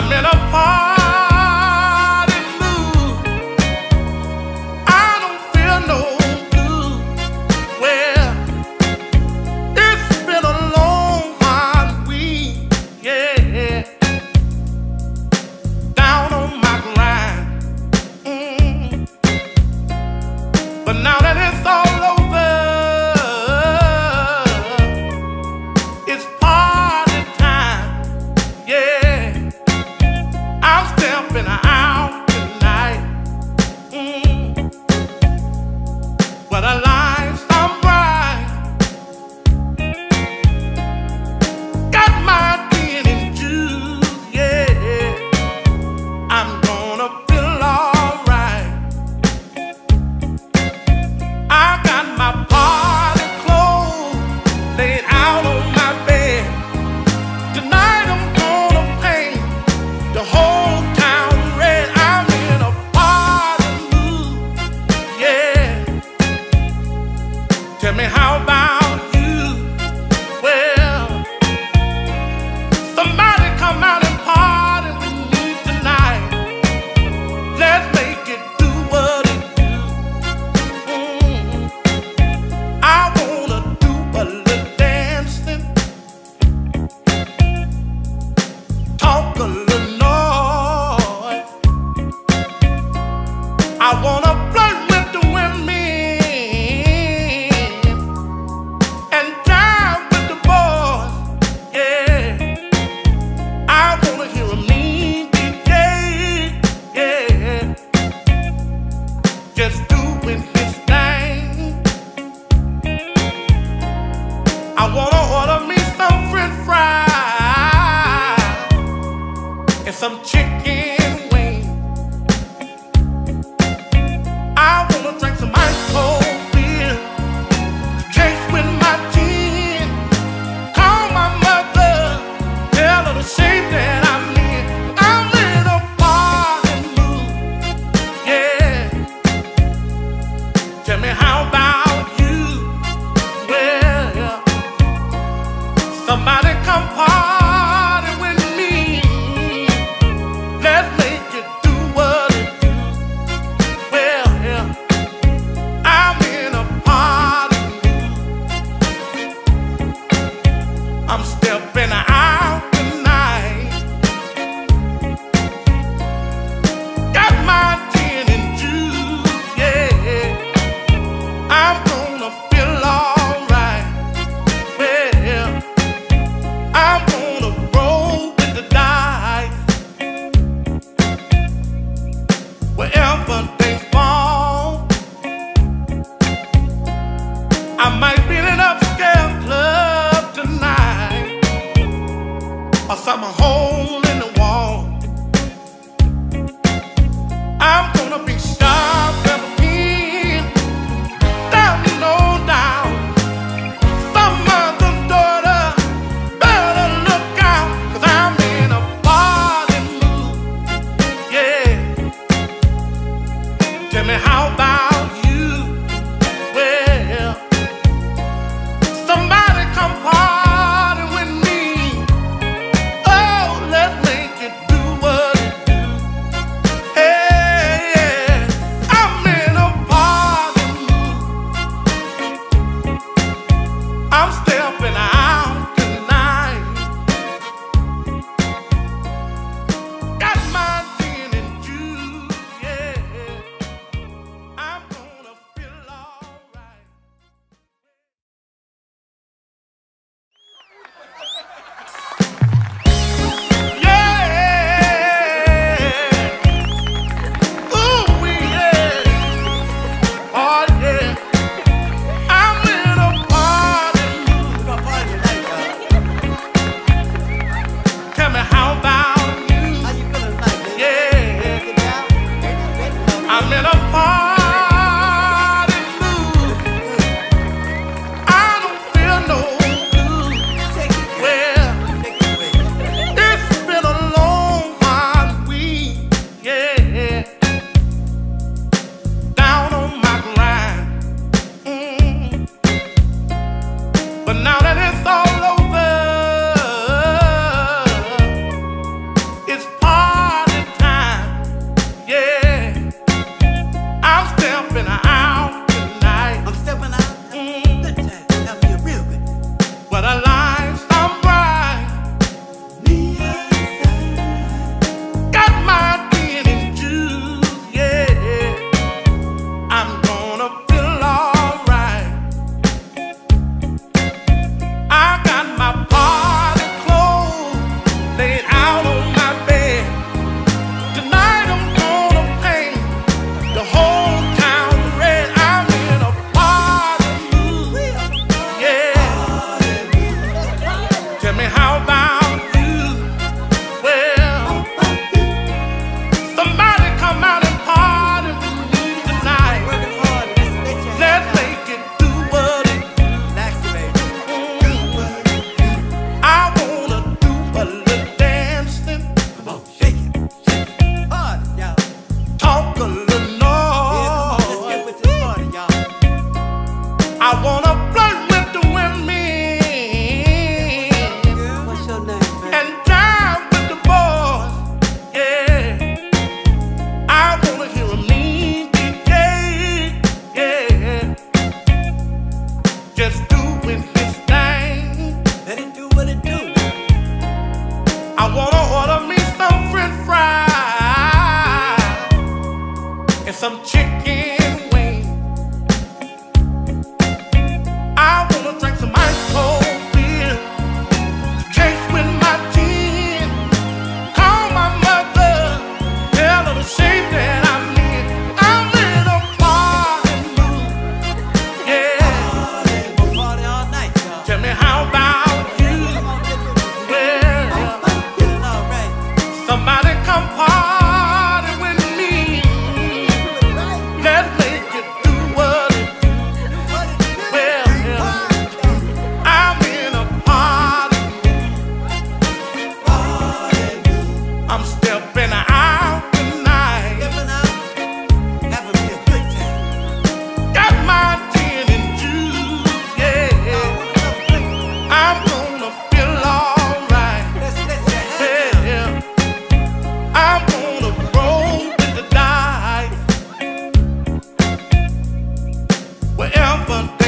I've been park. some. Ch- I'm in a party. I don't feel no good. It's been a long hard week, yeah. Down on my grind, mm. but now. laid out some chicken wings. I wanna drink some ice cold beer, chase with my gin. Call my mother, tell her the shape that I'm in. I'm in a party mood, yeah. Party, party all night, y'all. Tell me how about you? Well, somebody come party. but